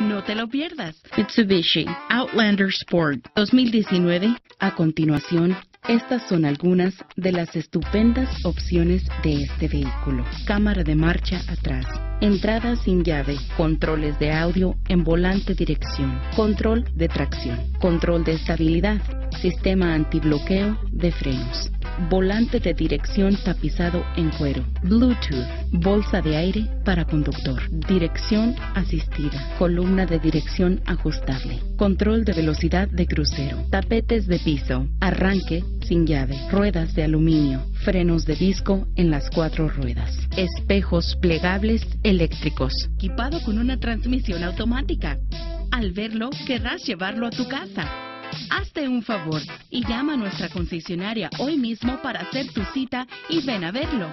No te lo pierdas. Mitsubishi Outlander Sport 2019. A continuación, estas son algunas de las estupendas opciones de este vehículo. Cámara de marcha atrás. Entrada sin llave. Controles de audio en volante dirección. Control de tracción. Control de estabilidad. Sistema antibloqueo de frenos. Volante de dirección tapizado en cuero. Bluetooth. Bolsa de aire para conductor. Dirección asistida. Columna de dirección ajustable. Control de velocidad de crucero. Tapetes de piso. Arranque sin llave. Ruedas de aluminio. Frenos de disco en las cuatro ruedas. Espejos plegables eléctricos. Equipado con una transmisión automática. Al verlo, querrás llevarlo a tu casa. Hazte un favor y llama a nuestra concesionaria hoy mismo para hacer tu cita y ven a verlo.